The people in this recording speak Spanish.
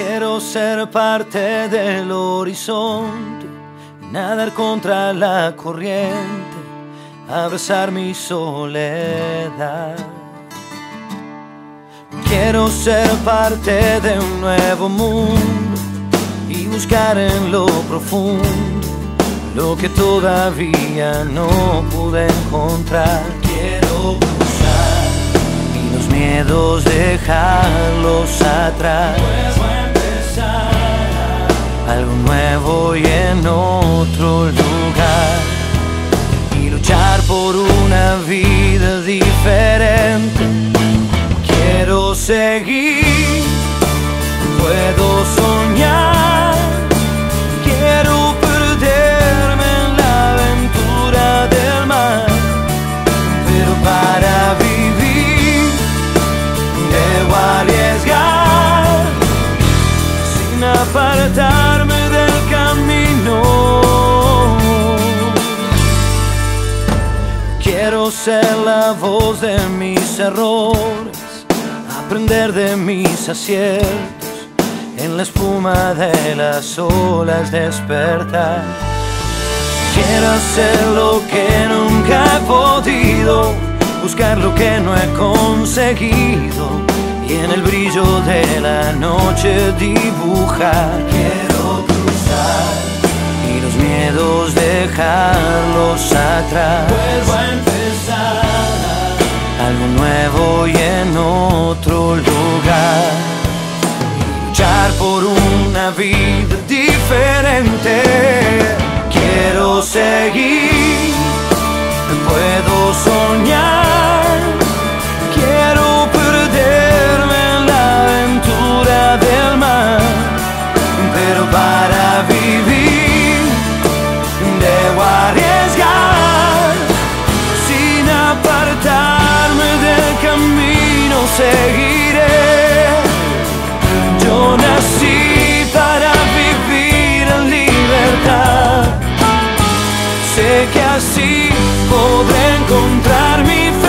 Quiero ser parte del horizonte, nadar contra la corriente, abrazar mi soledad. Quiero ser parte de un nuevo mundo y buscar en lo profundo lo que todavía no pude encontrar. Quiero miedos dejarlos atrás. Algo nuevo y en otro lugar. Y luchar por una vida diferente. Quiero seguir, puedo soñar. Apartarme del camino. Quiero ser la voz de mis errores, aprender de mis aciertos, en la espuma de las olas despertar. Quiero hacer lo que nunca he podido, buscar lo que no he conseguido y en el brillo de la noche dibujar. Quiero cruzar y los miedos dejarlos atrás. Vuelvo a empezar algo nuevo y en otro lugar. Luchar por una vida seguiré. Yo nací para vivir en libertad. Sé que así podré encontrar mi fe.